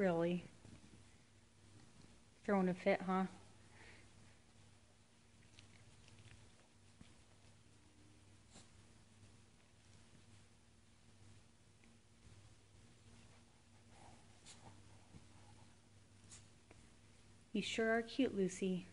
Really? Throwing a fit, huh? You sure are cute, Lucy.